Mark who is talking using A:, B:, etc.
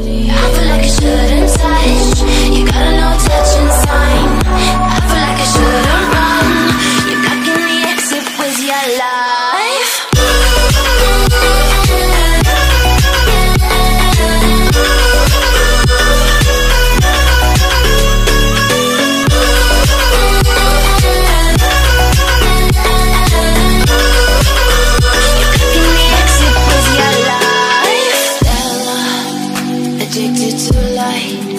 A: I feel addicted to light.